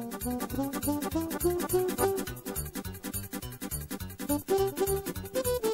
Thank you.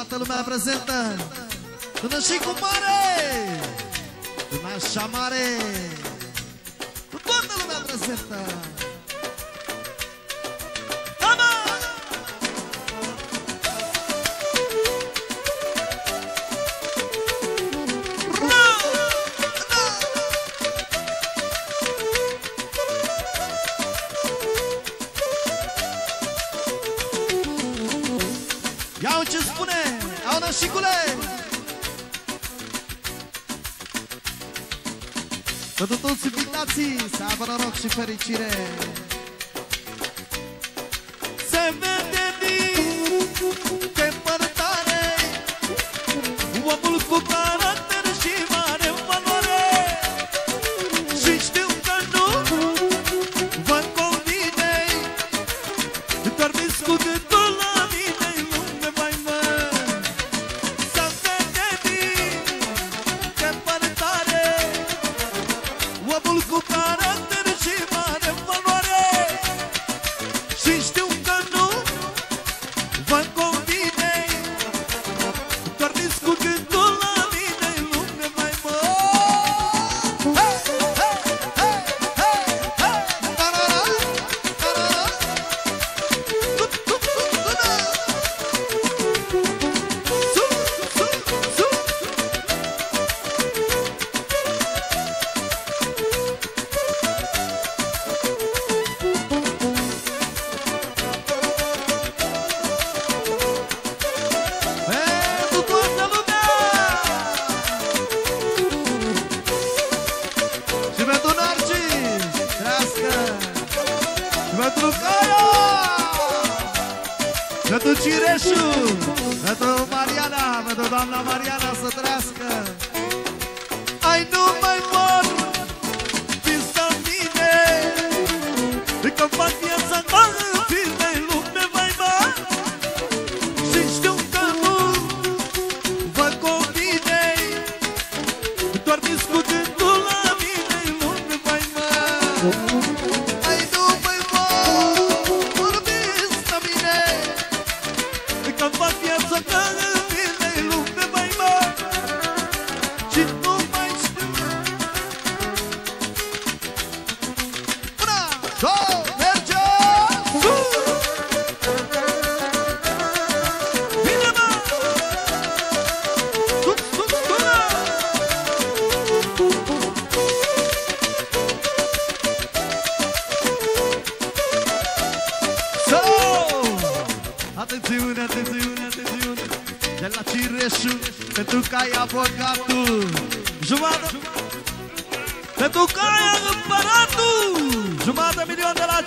Rótulo me apresenta. Dona Chico Mare Dona Chamare Rótulo me apresenta. parola Roxy Fericirelli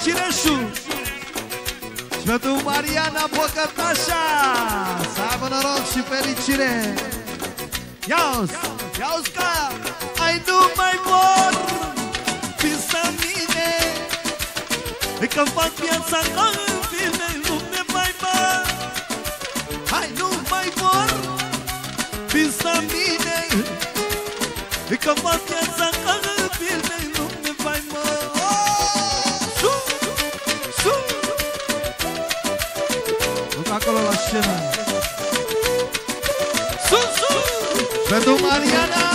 Cireșu Și pentru Mariana Bocătașa Să aibă noroc și fericire! Ia-uzi, ia-uzi ca Ai nu mai mor Pisa mine E că fac viața ca în filme Nu ne mai mor Hai nu mai mor Pisa mine E că fac viața Sus, sus Pentru Mariana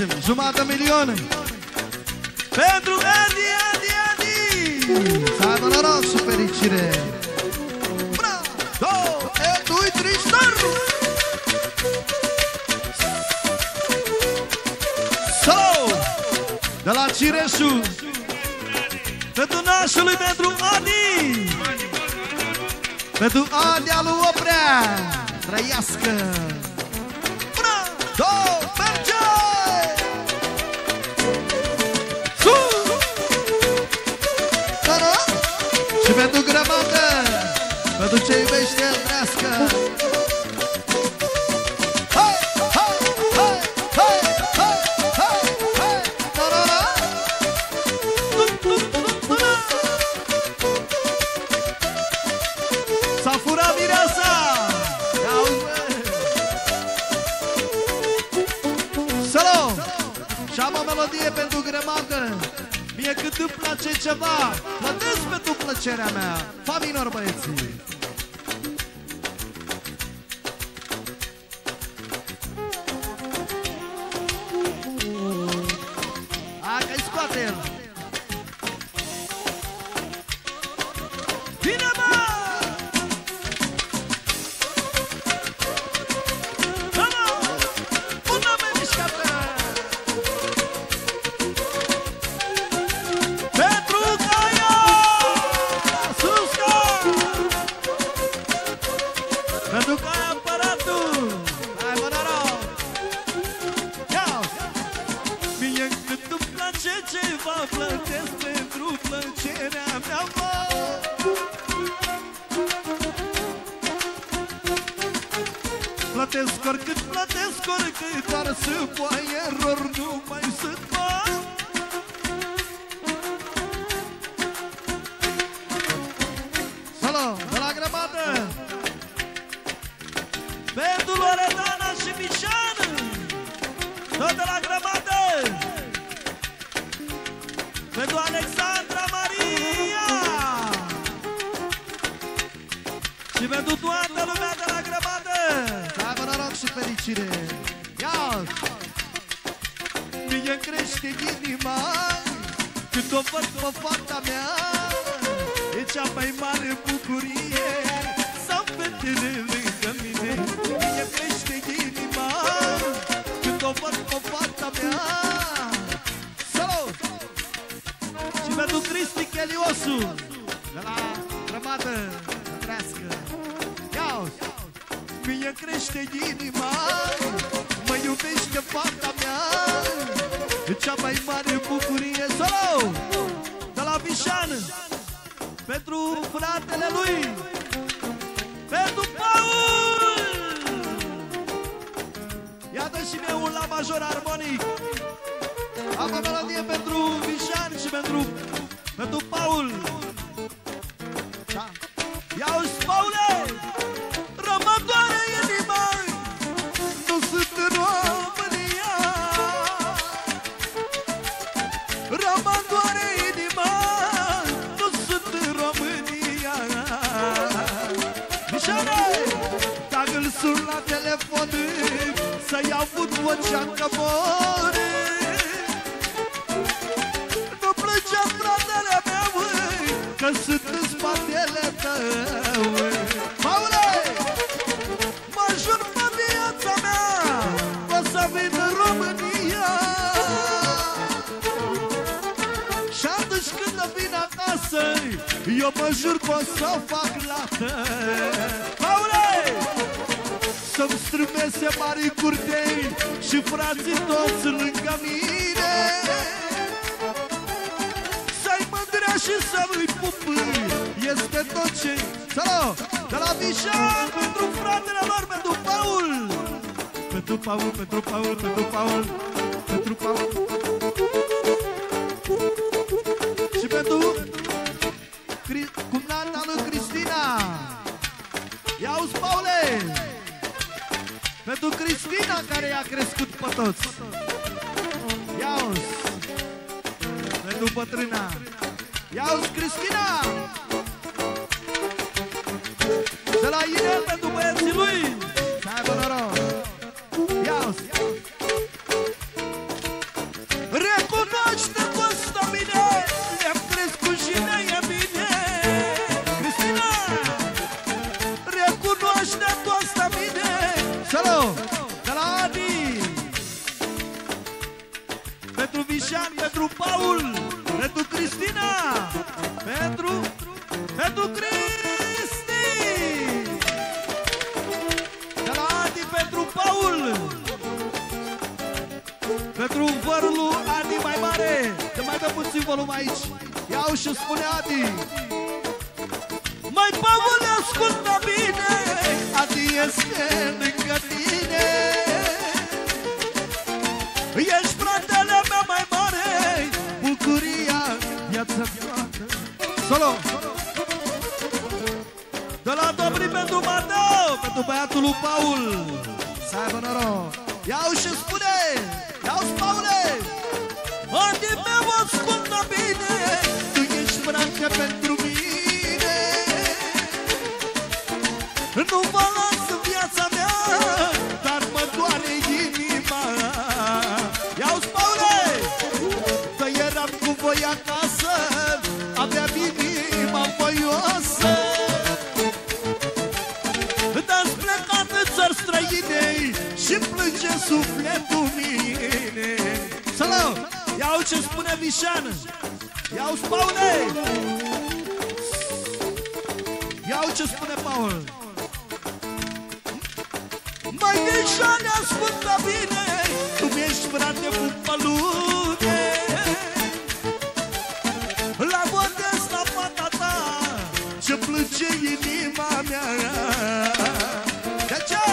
Facem jumătate milion. Pentru Edi, Edi, Edi. Să aibă noroc și fericire. Una, două, e, doi, trei, star. Solo. De la Cireșu. Pentru nașului pentru Adi. Pentru Adi alu Oprea. Trăiască. Și pentru grămadă Pentru ce iubește, el trească Și am o melodie pentru grămadă. Mie cât îmi place ceva plăcerea mea Fa minor băieții ceva Plătesc pentru plăcerea mea, mă! Plătesc oricât, plătesc oricât Doar să poai erori, nu mai sunt Alexandra Maria! Și pentru toată lumea de la grămadă! Fericire! Ia Mie crește inima Când o văd pe fata mea. E cea mai mare bucurie Să am fetele lângă mine. Mie crește inima Când o văd pe fata mea Și pentru Cristi Cheliosu De la Grămadă Să trească Ia Mie crește inima Mă iubește fata mea. E cea mai mare bucurie Solo! De la Bișan Pentru fratele lui Pentru Paul. Iată și mie un la major armonic. Am o melodie pentru Bișan și pentru Pentru Paul da. Ia-uși, Paule! Rămătoare inima Nu sunt în România Rămătoare inima Nu sunt în România Mișane! Dacă îl sun la telefon Să-i aud vocea că mori sunt în spatele tău Paule! Mă jur pe viața mea O să vin în România Și atunci când vin acasă Eu mă jur că o să fac lată Paule! Să-mi strâmbese mari curtei Și frații toți lângă mine Să-i mândrea și să-i pup Este tot ce Salut! De la Mișan Pentru fratele lor, pentru Paul. Pentru Paul, pentru Paul, pentru Paul. Pentru Paul. Și pentru Cri- Cumnata lui Cristina. Ia-uzi, Paule! Pentru Cristina care i-a crescut pe toți. Ia-uzi Pentru bătrâna Ia-uzi, Cristina pentru vărul Adi mai mare Să mai dă puțin volum aici. Iau și spune Adi. Mai Paul ascultă bine Adi este lângă tine. Ești fratele meu mai mare Bucuria viața toată Solo! De la Dobri pentru Mateo Pentru băiatul lui Paul. Să aibă noroc. Iau și spune ascultă bine Tu ești frate pentru mine. Nu mă las în viața mea Dar mă doare inima. Iau Paule Că eram cu voi acasă Aveam inima voioasă. Dar-ți plecat în țări străine Și plânge sufletul ce spune Vișan Iau Paule Iau ce spune Paul. Mai Vișan ascultă bine Tu mi-ești frate bun pe lume La botez la fata ta Ce plânge inima mea. De ce?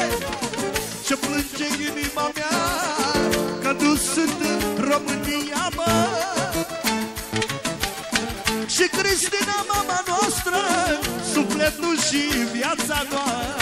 Ce plânge inima mea Că nu sunt în România, mama noastră Sufletul și viața noastră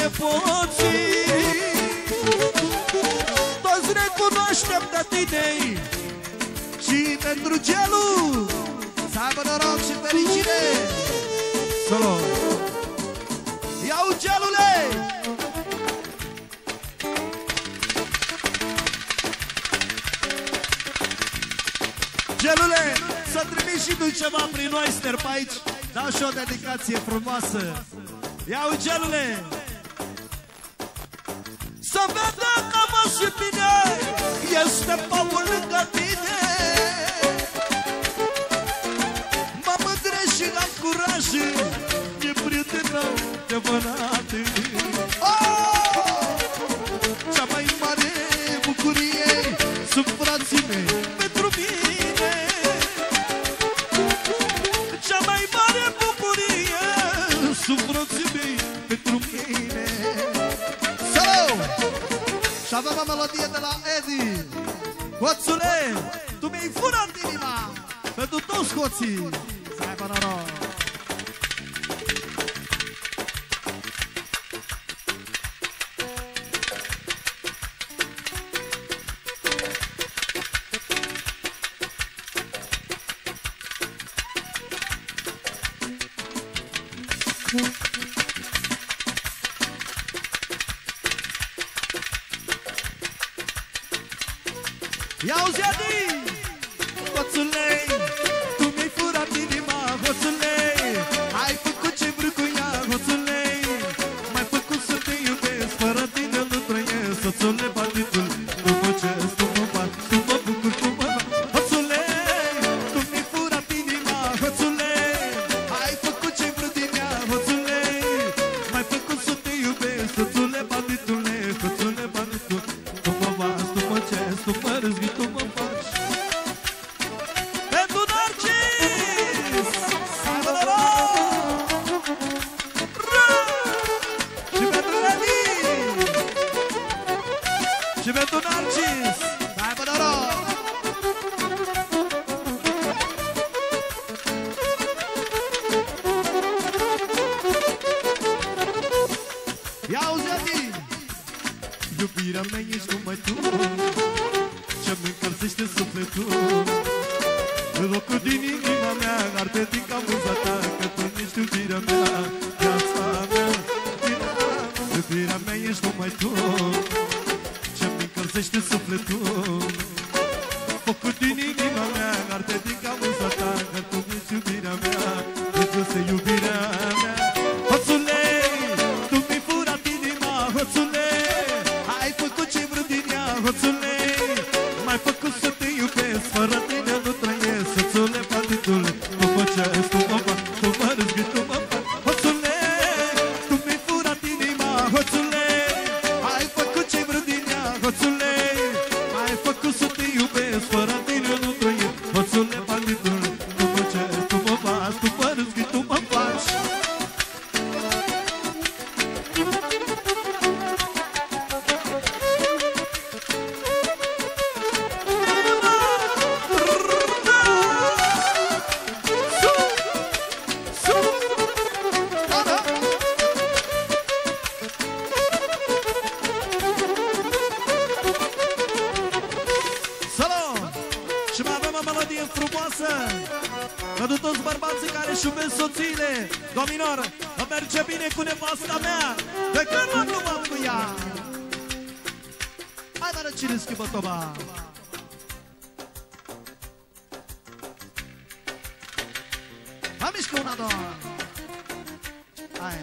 nepoții. Toți recunoaștem de tine Și pentru gelul Să aibă noroc și fericire. Solo. Iau gelule! Gelule, să trimiți și tu ceva prin noi, Sterp, aici. Dau și o dedicație frumoasă. Ia gelule! Să vedă că mă și bine Este paul lângă tine Mă mândre și am curaj De prietenă de vânat Oh! Hoțule, tu mi-ai furat inima Pentru toți hoții. auzi, Adi! Pățulei! Făcut din inima mea, n-ar dedica mult satan Că tu ești iubirea mea, Iisus iubirea mea. Adana Çiriski Batoba. Hamiş ki ona da. Ay.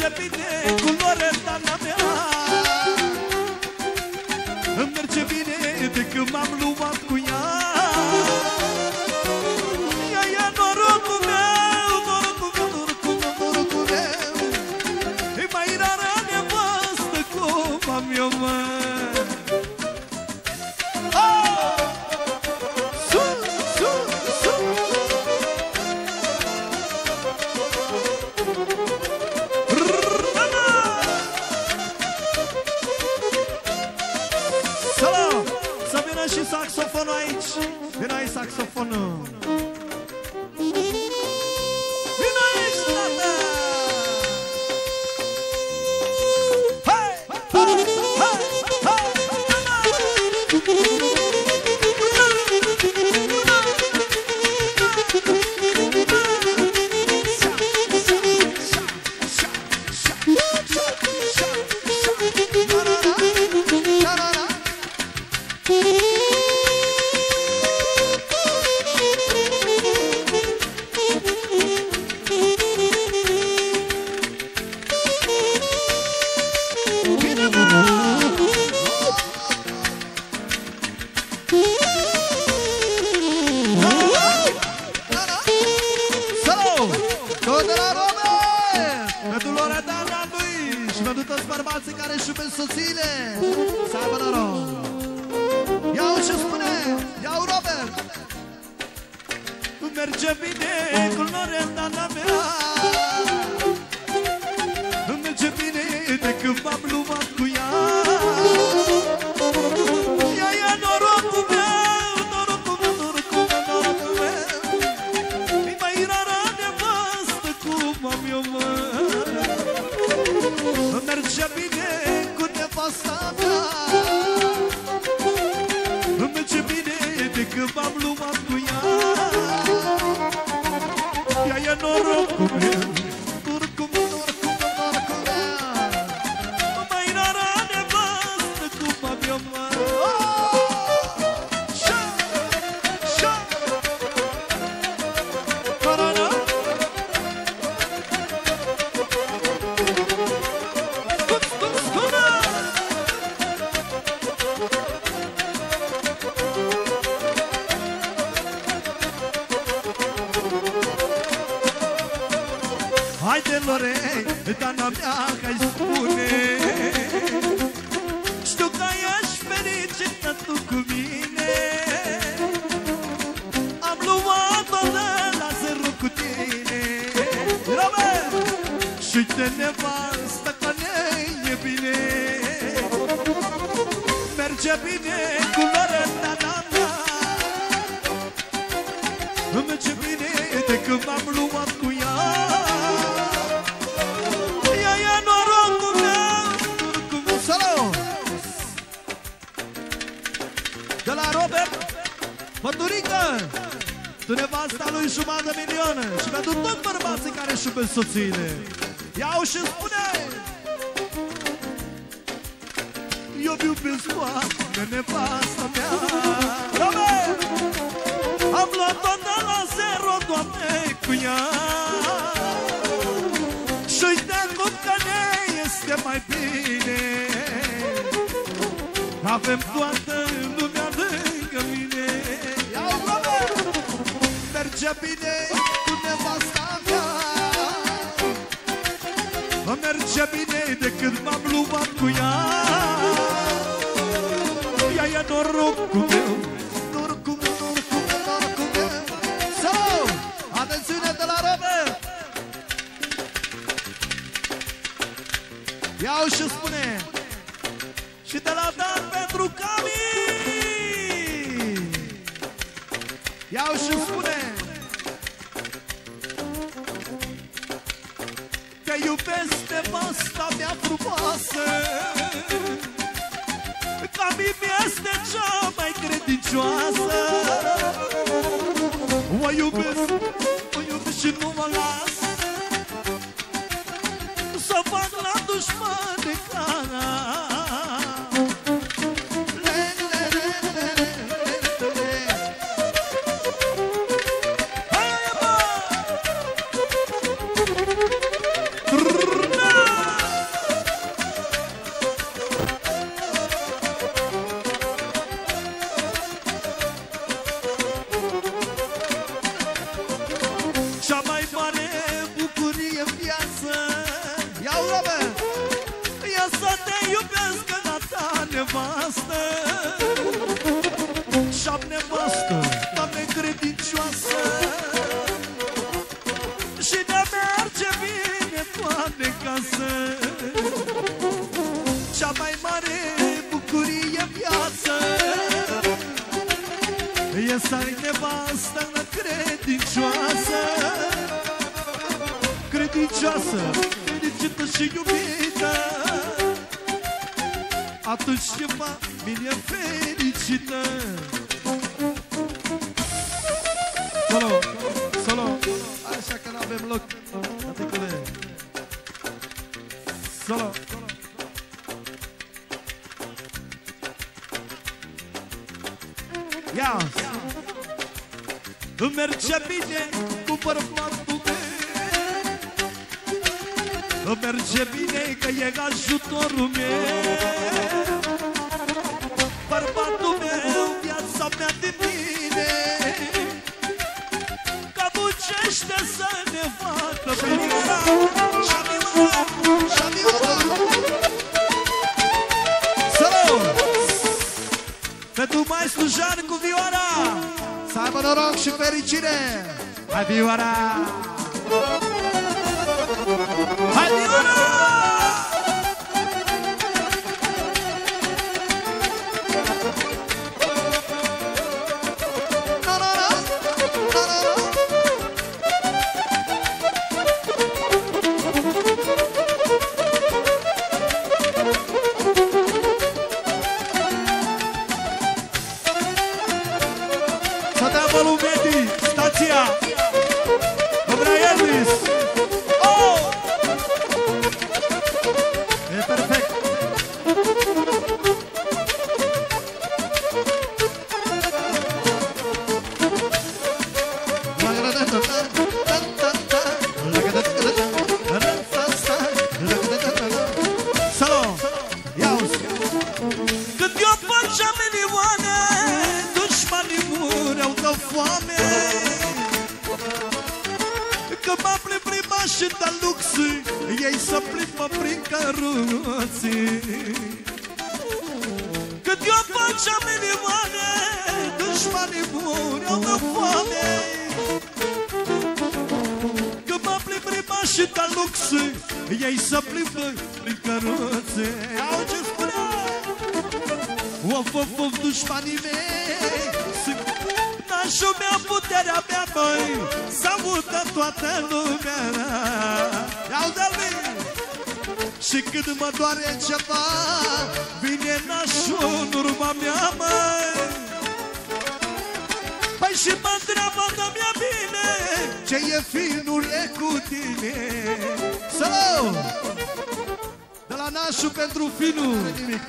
Merge bine cu Loredana mea. Îmi merge bine de când m-am luat cu ea. Ea e norocul meu, norocul meu, norocul meu, norocul meu. E mai rară nevastă cum am eu, mă și pentru toți bărbații care își iubesc soțiile! Să aibă noroc! Iau ce spune! Iau Robert! Îmi merge bine cu Loredana mea Îmi merge bine de când m-am luat cu Dana mea, că-i spune. Știu că ești fericită tu cu mine. Am luat-o de la zero cu tine. Robert! Și uite nevastă că ne e bine. Merge bine Tu nevasta lui jumătate de milioane Și pentru toți bărbații care își iubesc soțiile Iau și spune! Eu iubesc foarte nevasta mea. Robert! Am luat-o de la zero, Doamne, cu ea. Și uite cum că ne este mai bine. Avem toată Merge bine cu nevasta mea Mă merge bine de când m-am luat cu ea. Ea e norocul meu Norocul meu, norocul meu, norocul meu. Sau, atențiune de la Robert Iau și spune. Și de la Dan pentru Cami Iau și spune iubesc nevasta mea frumoasă. Cami mi-este cea mai credincioasă. O iubesc, o iubesc și nu mă las. Să fac la dușmane bucurie în viață. Ia-o, Robert! Ia să te iubesc în a ta nevastă. Și-am nevastă, Doamne credincioasă. Și ne merge bine toate casă. Cea mai mare bucurie în viață. E să ai nevastă credincioasă Credincioasă, fericită și iubită. Atunci ceva mine fericită e ajutorul meu. Bărbatul meu, viața mea de mine Că muncește să ne facă bine. Și-a Salut! Pentru maestru Jean cu vioara. Să aibă noroc și fericire. Hai vioara! Hai vioara Că mă plimb prin mașini de lux Ei să plimbă prin căruții Când eu făceam milioane Dușmanii mureau de foame. Că mă plimb prin mașini de lux Ei să plimbă prin căruții Au ce spunea Of, of, of, dușmanii mei. Sunt nașul mea, puterea mea, măi Să audă toată lumea. Iau de Și când mă doare ceva Vine nașul în urma mea, măi. Păi și mă întreabă de mea bine Ce e finule cu tine? Salut! De la nașul pentru finul. Nimic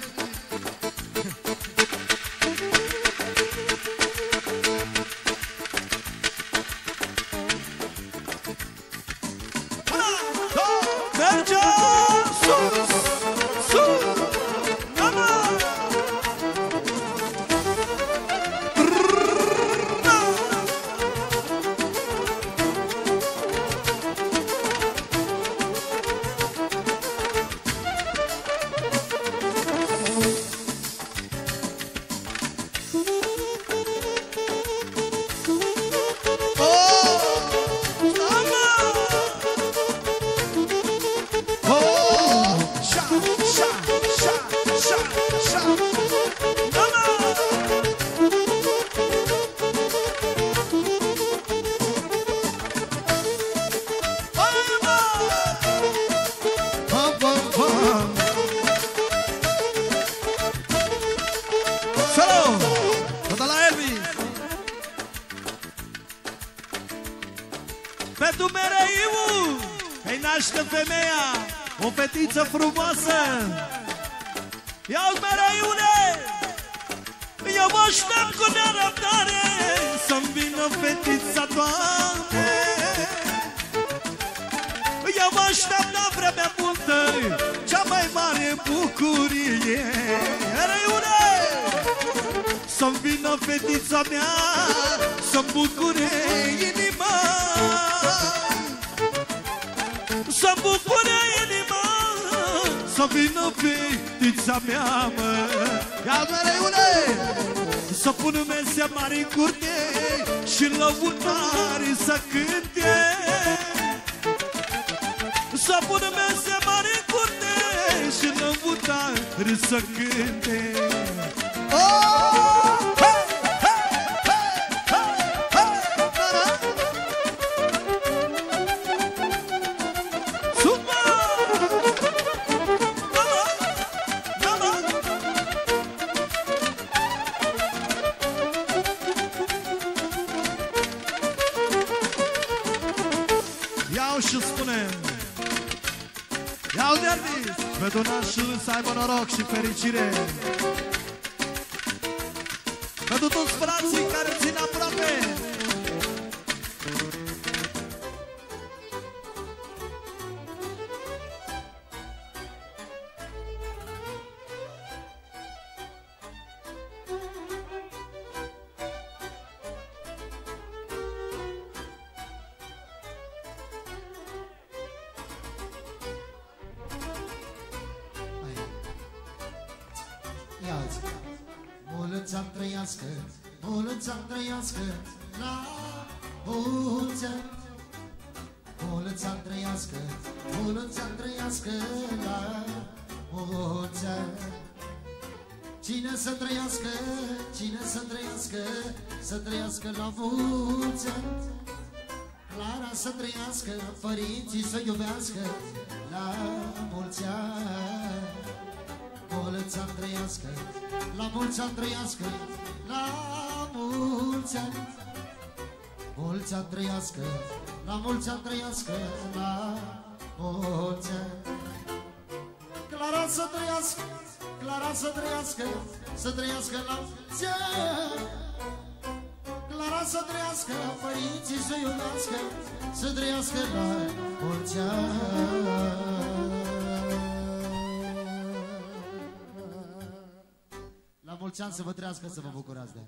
Să-mi bucure inima. Să-mi bucure inima. Să vină fetița mea, mă. Ia măreule! Să pun mese mari în curte Și lăutari să cânte. Să pun mese mari în curte Și lăutari să cânte. Oh! Noroc Ia-ți Mulți am trăiască Mulți am trăiască La mulți ani. Mulți am trăiască Mulți am trăiască La mulți ani. Cine să trăiască Cine să trăiască Să trăiască la mulți ani. Clara să trăiască Părinții să iubească La mulți ani mulți ani trăiască, la mulți ani trăiască, la mulți ani. Mulți ani trăiască, la mulți ani trăiască, la mulți ani. Clara să trăiască, Clara să trăiască, să trăiască la mulți ani. Clara să trăiască, părinții să iubească, să trăiască la mulți ani. Mulți ani să vă trăiască, să vă bucurați de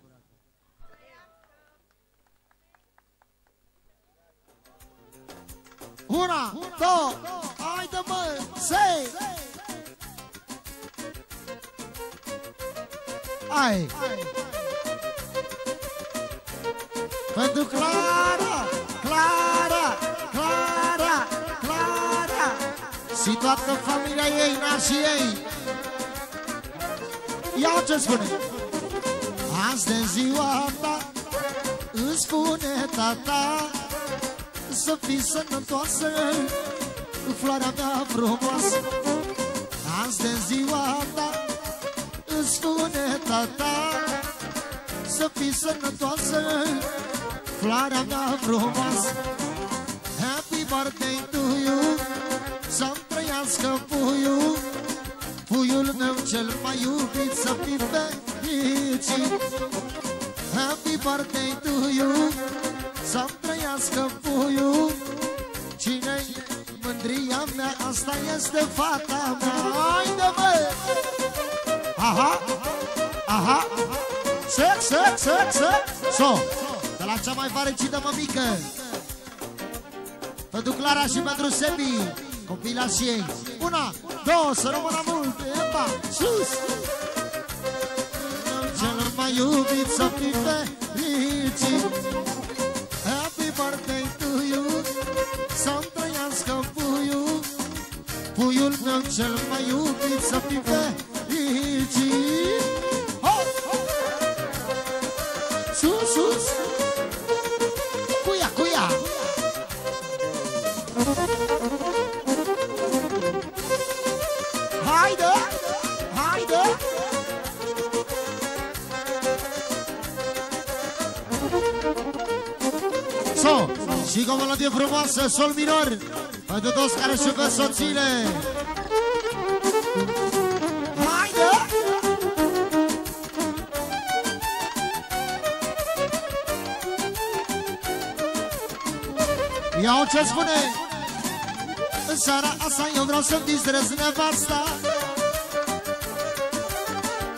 Una, două, haide mă, sei! Hai! Pentru Clara, Clara, Clara, Clara Și toată familia ei, nașii ei Ia ce spune? Azi de ziua ta Îți spune tata Să fii sănătoasă Floarea mea frumoasă. Azi de ziua ta Îți spune tata Să fii sănătoasă Floarea mea frumoasă. Happy birthday to you Să-mi trăiască puiul Puiul meu cel mai iubit să fii fericit Happy birthday to you Să-mi trăiască puiul cine mândria mea Asta este fata mea Haide mă! Aha! Aha! Sec, sec, sec, sec So! De la cea mai fericită mămică Pentru Clara și pentru Sebi Copila și ei Una, două, să rămână mult Epa, sus! Cel mai iubit să fii fericit. Happy birthday to you. Să-mi trăiască puiul. Puiul meu cel mai iubit să fii fericit și cu o melodie frumoasă, sol minor Pentru toți care își iubesc soțiile Haide! Iau ce spune? În seara asta eu vreau să-mi distrez nevasta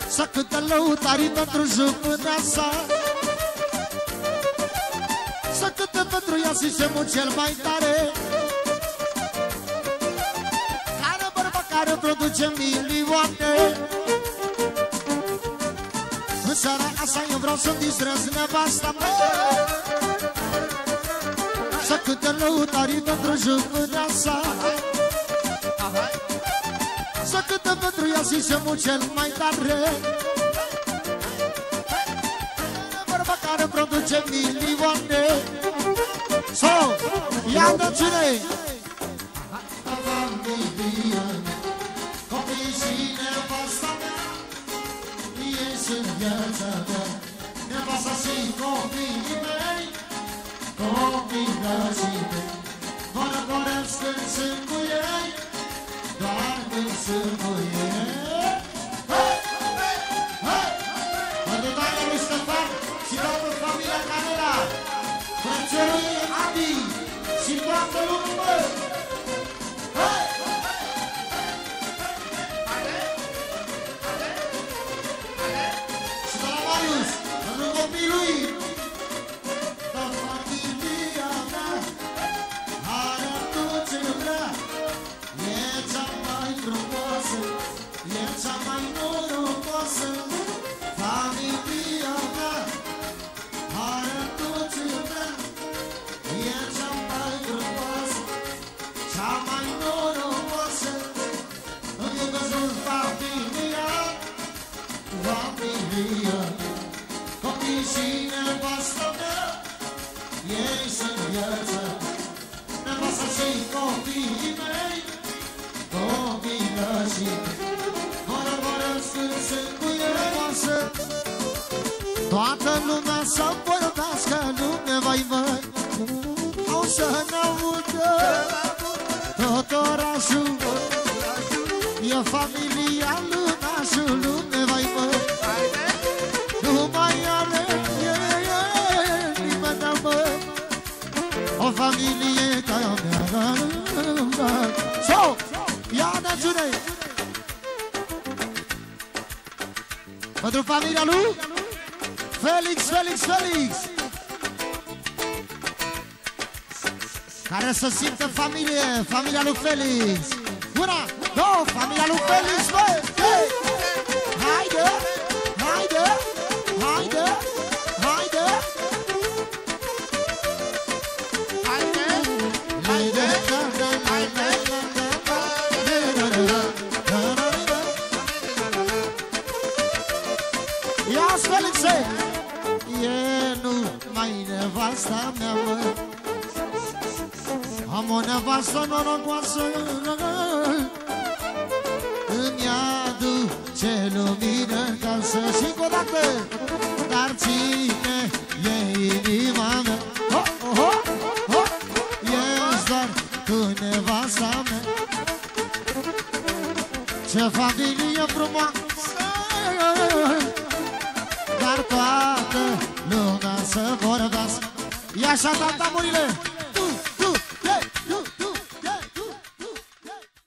Să cântă lăutarii pentru jumâna sa cântă pentru ea sistemul cel mai tare. Care bărbat care produce milioane? În seara asta eu vreau să distrez nevasta mea. Să cântă lăutarii pentru jumâna sa. Să cântă pentru ea sistemul cel mai tare. Bărba care produce milioane So, ia de cine Copii și nevasta mea Ei sunt viața mea Nevasta și copiii mei Copii dragii mei Mă răcoresc când sunt cu ei Doar când sunt cu ei Hei! Hei! Mădătoarea lui Ștefan și toată familia Canela Frățelui Adi și toată lumea Pentru familia lui Felix, Felix, Felix Care să simtă familie, familia lui Felix Una, două, familia lui Felix, bă! Hey! Haide, haide,